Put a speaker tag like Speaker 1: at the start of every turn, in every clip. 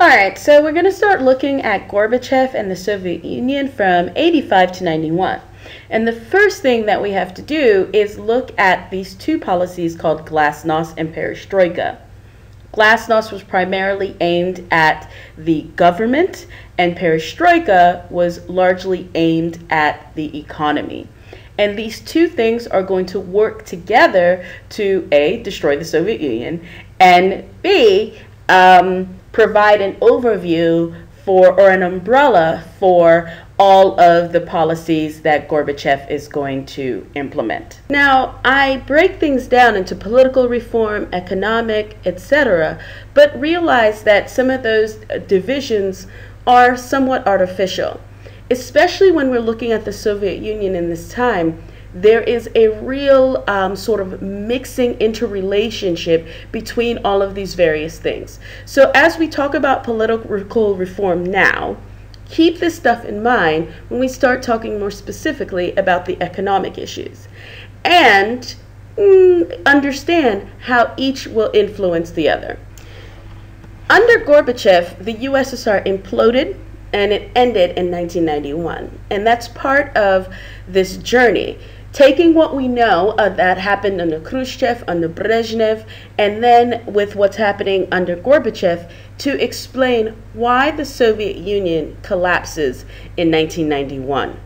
Speaker 1: All right, so we're going to start looking at Gorbachev and the Soviet Union from 85 to 91. And the first thing that we have to do is look at these two policies called Glasnost and Perestroika. Glasnost was primarily aimed at the government, and Perestroika was largely aimed at the economy. And these two things are going to work together to A, destroy the Soviet Union, and B, um, provide an overview for or an umbrella for all of the policies that Gorbachev is going to implement. Now, I break things down into political reform, economic, etc., but realize that some of those uh, divisions are somewhat artificial, especially when we're looking at the Soviet Union in this time. There is a real um, sort of mixing interrelationship between all of these various things. So, as we talk about political reform now, Keep this stuff in mind when we start talking more specifically about the economic issues. And mm, understand how each will influence the other. Under Gorbachev, the USSR imploded and it ended in 1991. And that's part of this journey taking what we know uh, that happened under Khrushchev, under Brezhnev, and then with what's happening under Gorbachev to explain why the Soviet Union collapses in 1991.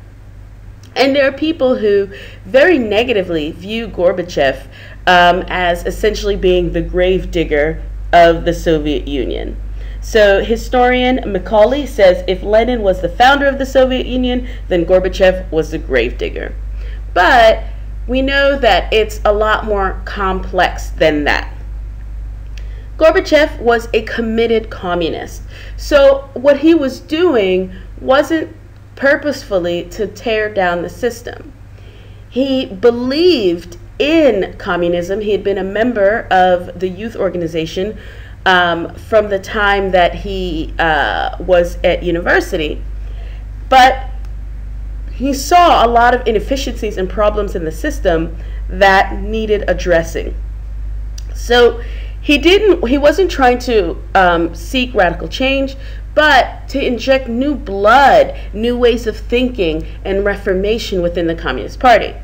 Speaker 1: And there are people who very negatively view Gorbachev um, as essentially being the gravedigger of the Soviet Union. So historian McCauley says if Lenin was the founder of the Soviet Union, then Gorbachev was the gravedigger. But we know that it's a lot more complex than that. Gorbachev was a committed communist. So what he was doing wasn't purposefully to tear down the system. He believed in communism. He had been a member of the youth organization um, from the time that he uh, was at university. But he saw a lot of inefficiencies and problems in the system that needed addressing. So he didn't he wasn't trying to um, seek radical change, but to inject new blood, new ways of thinking, and reformation within the Communist Party.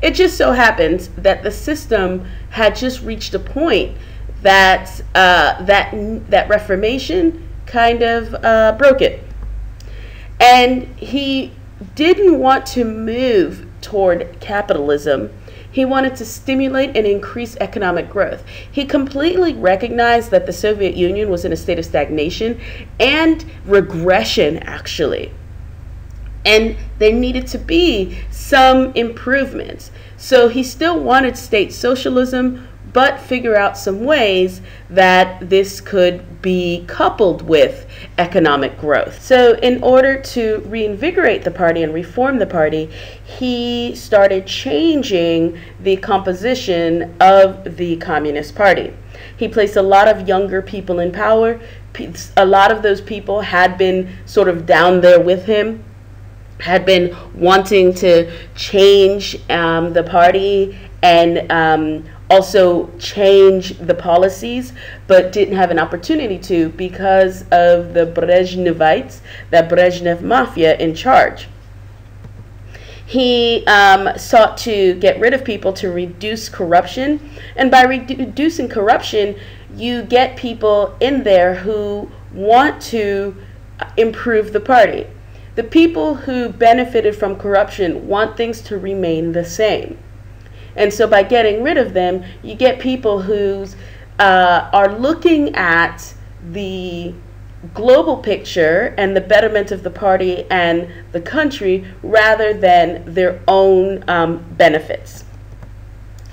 Speaker 1: It just so happens that the system had just reached a point that uh, that that reformation kind of uh, broke it, and he didn't want to move toward capitalism. He wanted to stimulate and increase economic growth. He completely recognized that the Soviet Union was in a state of stagnation and regression, actually. And there needed to be some improvements. So he still wanted state socialism, but figure out some ways that this could be coupled with economic growth. So, in order to reinvigorate the party and reform the party, he started changing the composition of the Communist Party. He placed a lot of younger people in power. A lot of those people had been sort of down there with him had been wanting to change um, the party and um, also change the policies, but didn't have an opportunity to because of the Brezhnevites, the Brezhnev mafia in charge. He um, sought to get rid of people to reduce corruption, and by reducing corruption, you get people in there who want to improve the party. The people who benefited from corruption want things to remain the same. And so by getting rid of them, you get people who uh, are looking at the global picture and the betterment of the party and the country rather than their own um, benefits.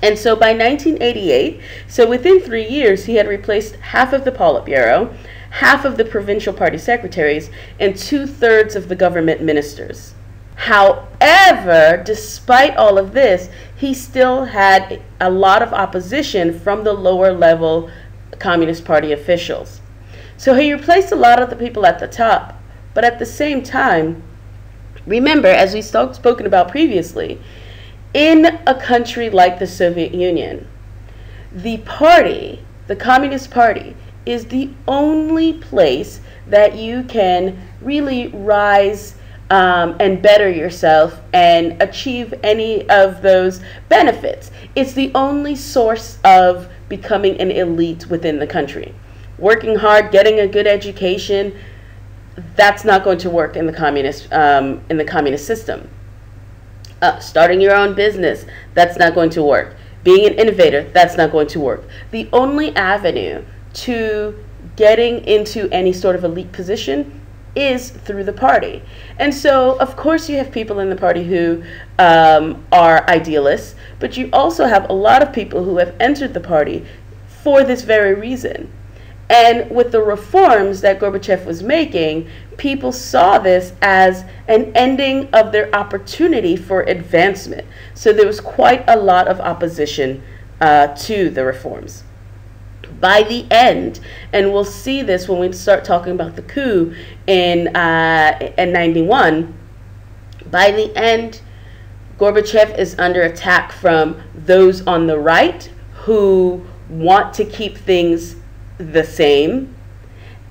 Speaker 1: And so by 1988, so within three years, he had replaced half of the Politburo, half of the provincial party secretaries, and two thirds of the government ministers. However, despite all of this, he still had a lot of opposition from the lower level Communist Party officials. So he replaced a lot of the people at the top, but at the same time, remember, as we have spoken about previously, in a country like the Soviet Union, the party, the Communist Party, is the only place that you can really rise um, and better yourself and achieve any of those benefits. It's the only source of becoming an elite within the country. Working hard, getting a good education, that's not going to work in the communist um, in the communist system. Uh, starting your own business, that's not going to work. Being an innovator, that's not going to work. The only avenue to getting into any sort of elite position is through the party. And so, of course, you have people in the party who um, are idealists, but you also have a lot of people who have entered the party for this very reason. And with the reforms that Gorbachev was making, people saw this as an ending of their opportunity for advancement. So there was quite a lot of opposition uh, to the reforms by the end, and we'll see this when we start talking about the coup in uh, in '91. By the end, Gorbachev is under attack from those on the right who want to keep things the same,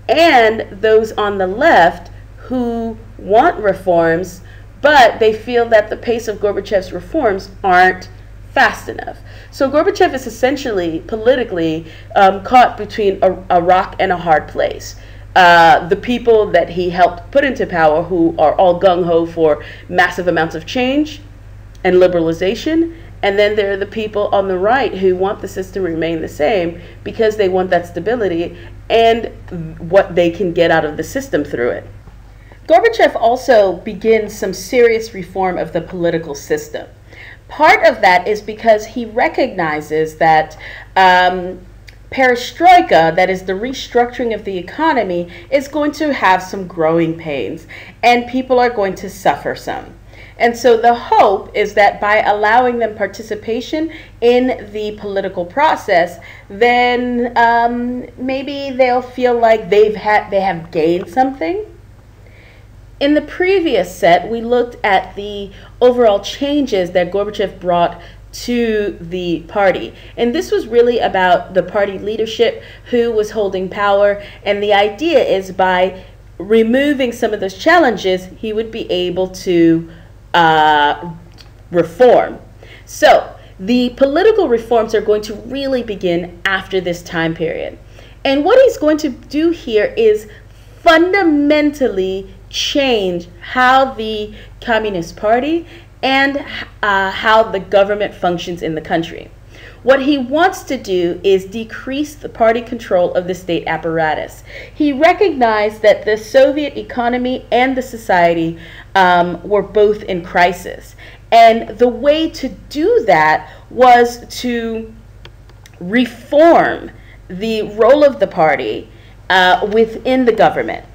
Speaker 1: and those on the left who want reforms, but they feel that the pace of Gorbachev's reforms aren't fast enough. So Gorbachev is essentially politically um, caught between a, a, rock and a hard place. Uh, the people that he helped put into power, who are all gung ho for massive amounts of change and liberalization, and then there are the people on the right who want the system to remain the same because they want that stability and what they can get out of the system through it. Gorbachev also begins some serious reform of the political system. Part of that is because he recognizes that um, perestroika, that is the restructuring of the economy, is going to have some growing pains and people are going to suffer some. And so the hope is that by allowing them participation in the political process, then um, maybe they'll feel like they've had they have gained something in the previous set, we looked at the overall changes that Gorbachev brought to the party. And this was really about the party leadership who was holding power. And the idea is by removing some of those challenges, he would be able to uh, reform. So the political reforms are going to really begin after this time period. And what he's going to do here is fundamentally change how the Communist Party and uh, how the government functions in the country. What he wants to do is decrease the party control of the state apparatus. He recognized that the Soviet economy and the society um, were both in crisis. And the way to do that was to reform the role of the party uh, within the government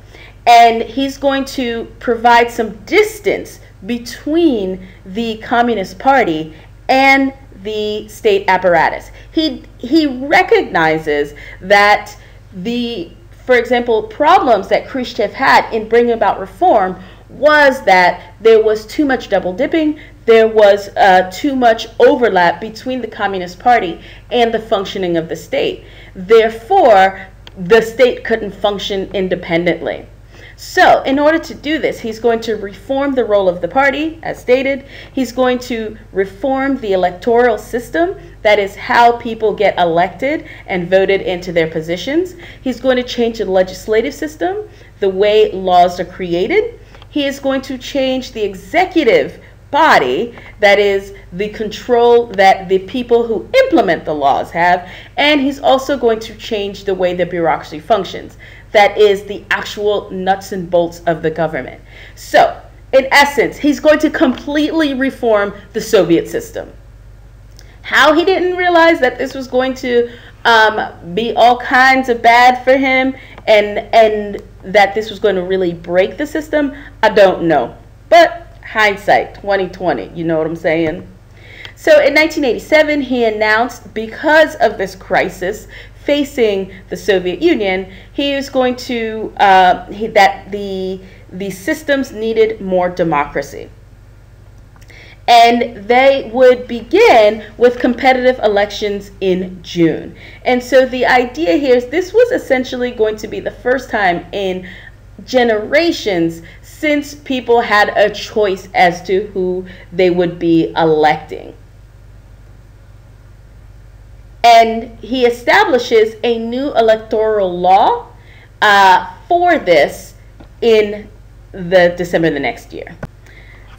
Speaker 1: and he's going to provide some distance between the Communist Party and the state apparatus. He he recognizes that the for example problems that Khrushchev had in bringing about reform was that there was too much double dipping, there was uh, too much overlap between the Communist Party and the functioning of the state. Therefore, the state couldn't function independently. So, in order to do this, he's going to reform the role of the party, as stated. He's going to reform the electoral system, that is, how people get elected and voted into their positions. He's going to change the legislative system, the way laws are created. He is going to change the executive body, that is, the control that the people who implement the laws have, and he's also going to change the way the bureaucracy functions that is the actual nuts and bolts of the government. So, in essence, he's going to completely reform the Soviet system. How he didn't realize that this was going to um, be all kinds of bad for him and and that this was going to really break the system, I don't know. But hindsight 2020, you know what I'm saying? So in 1987, he announced because of this crisis facing the Soviet Union, he was going to uh, he, that the the systems needed more democracy. and they would begin with competitive elections in June. And so the idea here is this was essentially going to be the first time in generations since people had a choice as to who they would be electing. And he establishes a new electoral law uh, for this in the December of the next year.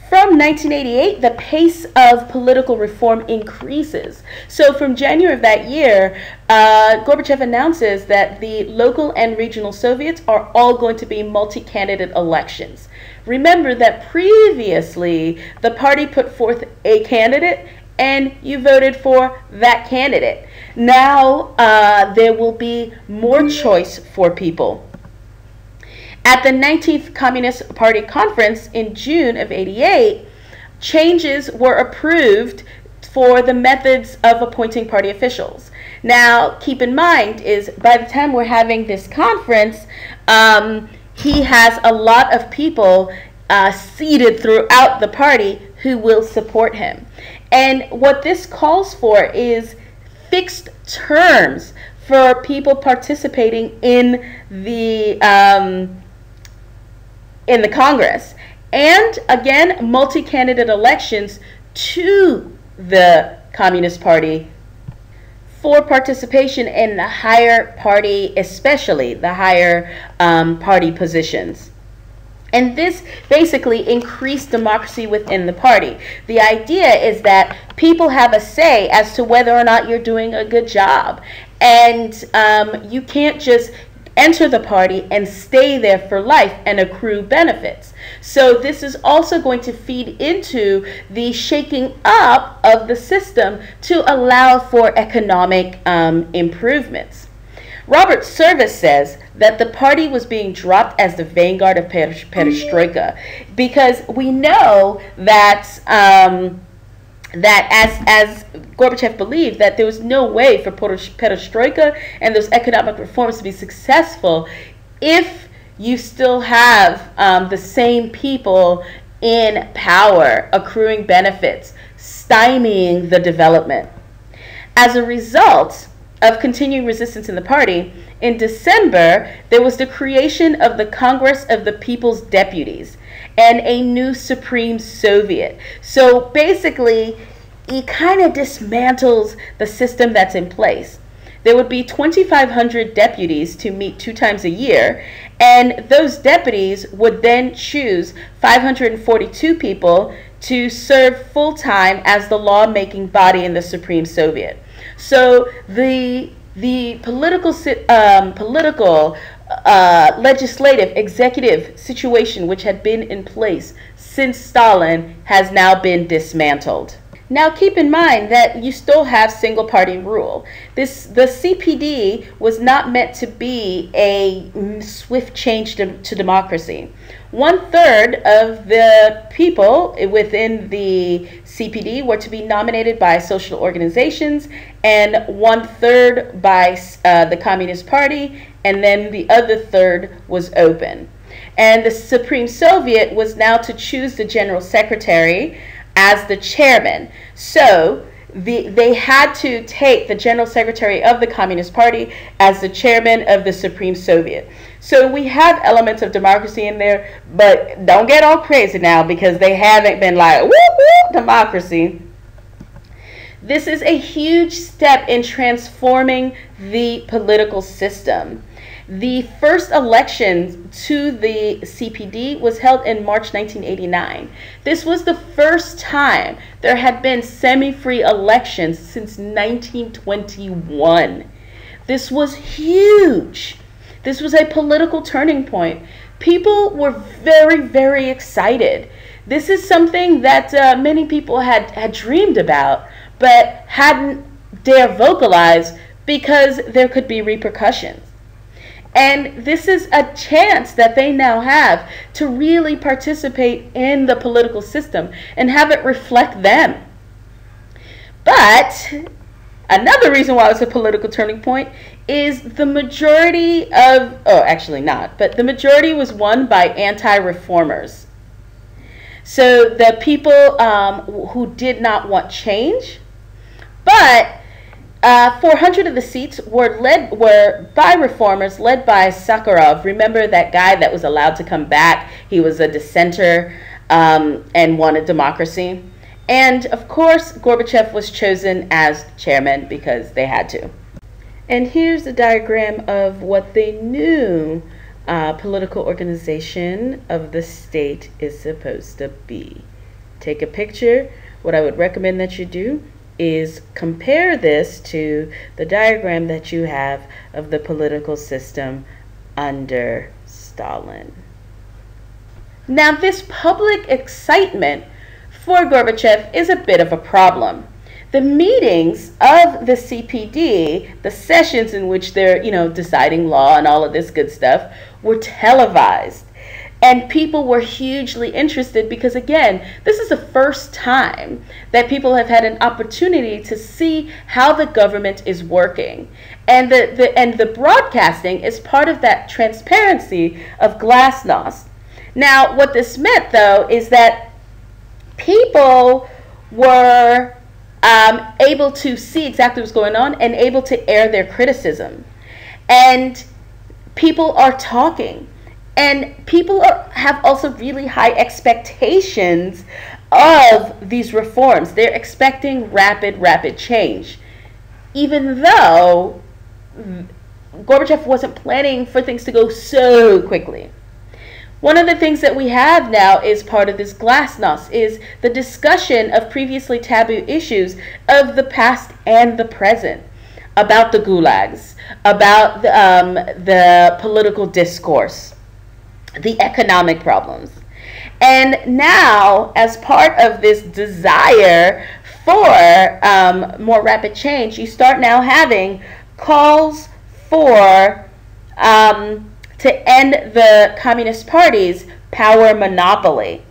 Speaker 1: From 1988, the pace of political reform increases. So, from January of that year, uh, Gorbachev announces that the local and regional Soviets are all going to be multi candidate elections. Remember that previously the party put forth a candidate and you voted for that candidate. Now uh, there will be more choice for people. At the 19th Communist Party conference in June of 88, changes were approved for the methods of appointing party officials. Now, keep in mind is by the time we're having this conference, um, he has a lot of people uh, seated throughout the party who will support him. And what this calls for is fixed terms for people participating in the um, in the Congress. And again, multi candidate elections to the Communist Party for participation in the higher party, especially the higher um, party positions. And this basically increased democracy within the party. The idea is that people have a say as to whether or not you're doing a good job. And um, you can't just enter the party and stay there for life and accrue benefits. So this is also going to feed into the shaking up of the system to allow for economic um, improvements. Robert Service says that the party was being dropped as the vanguard of perestroika because we know that um, that as as Gorbachev believed that there was no way for perestroika and those economic reforms to be successful if you still have um, the same people in power accruing benefits, stymieing the development. As a result of continuing resistance in the party, in December there was the creation of the Congress of the People's Deputies and a new Supreme Soviet. So basically, he kind of dismantles the system that's in place. There would be 2,500 deputies to meet two times a year, and those deputies would then choose 542 people to serve full time as the lawmaking body in the Supreme Soviet. So the the political um, political uh, legislative executive situation which had been in place since Stalin has now been dismantled. Now keep in mind that you still have single party rule. This the CPD was not meant to be a swift change to, to democracy. One third of the people within the CPD were to be nominated by social organizations, and one third by uh, the Communist Party, and then the other third was open. And the Supreme Soviet was now to choose the General Secretary as the chairman. So the, they had to take the general secretary of the Communist Party as the chairman of the Supreme Soviet. So we have elements of democracy in there, but don't get all crazy now because they haven't been like, whoop, whoop, democracy. This is a huge step in transforming the political system. The first election to the CPD was held in March 1989. This was the first time there had been semi free elections since 1921. This was huge. This was a political turning point. People were very, very excited. This is something that uh, many people had, had dreamed about, but hadn't dare vocalize because there could be repercussions. And this is a chance that they now have to really participate in the political system and have it reflect them. But another reason why it's a political turning point is the majority of, oh, actually not, but the majority was won by anti reformers. So the people um, who did not want change, but uh, 400 of the seats were led were by reformers led by Sakharov. Remember that guy that was allowed to come back? He was a dissenter um, and wanted democracy. And of course, Gorbachev was chosen as chairman because they had to. And here's a diagram of what the new uh, political organization of the state is supposed to be. Take a picture. What I would recommend that you do is compare this to the diagram that you have of the political system under Stalin. Now, this public excitement for Gorbachev is a bit of a problem the meetings of the CPD, the sessions in which they're, you know, deciding law and all of this good stuff, were televised. And people were hugely interested because, again, this is the first time that people have had an opportunity to see how the government is working. And the, the, and the broadcasting is part of that transparency of glasnost. Now, what this meant, though, is that people were um, able to see exactly what's going on and able to air their criticism. And people are talking. And people are, have also really high expectations of these reforms. They're expecting rapid, rapid change. Even though Gorbachev wasn't planning for things to go so quickly. One of the things that we have now is part of this glasnost is the discussion of previously taboo issues of the past and the present about the gulags, about the, um, the political discourse, the economic problems. And now, as part of this desire for um, more rapid change, you start now having calls for um, to end the Communist Party's power monopoly.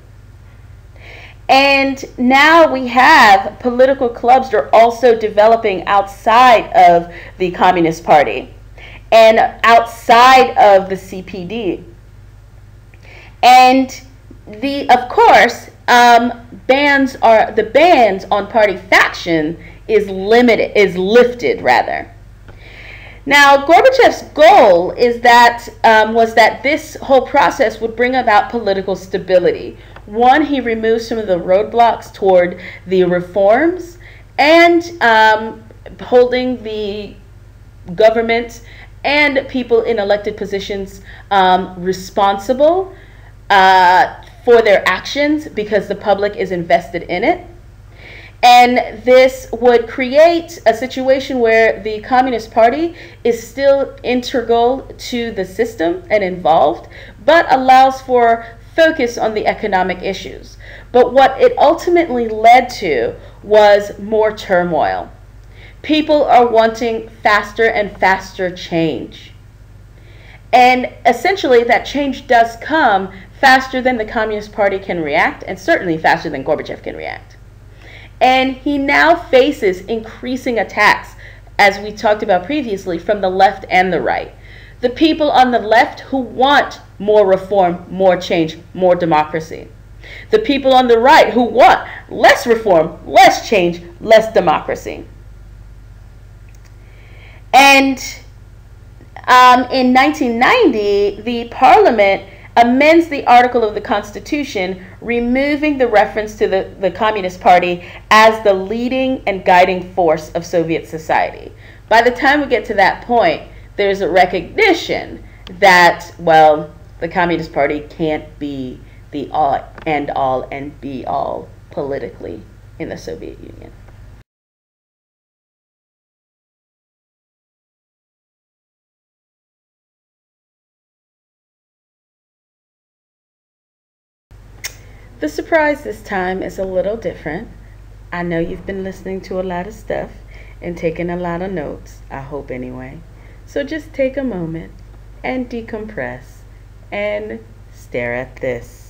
Speaker 1: And now we have political clubs that are also developing outside of the Communist Party and outside of the CPD. And the, of course, um, bans are the bans on party faction is limited, is lifted rather. Now, Gorbachev's goal is that um, was that this whole process would bring about political stability. One, he removed some of the roadblocks toward the reforms and um, holding the government and people in elected positions um, responsible uh, for their actions because the public is invested in it. And this would create a situation where the Communist Party is still integral to the system and involved, but allows for focus on the economic issues. But what it ultimately led to was more turmoil. People are wanting faster and faster change. And essentially, that change does come faster than the Communist Party can react, and certainly faster than Gorbachev can react. And he now faces increasing attacks, as we talked about previously, from the left and the right. The people on the left who want more reform, more change, more democracy. The people on the right who want less reform, less change, less democracy. And um, in 1990, the parliament amends the article of the Constitution removing the reference to the, the Communist Party as the leading and guiding force of Soviet society. By the time we get to that point, there's a recognition that, well, the Communist Party can't be the all, end all and be all politically in the Soviet Union. The surprise this time is a little different. I know you've been listening to a lot of stuff and taking a lot of notes, I hope anyway. So just take a moment and decompress and stare at this.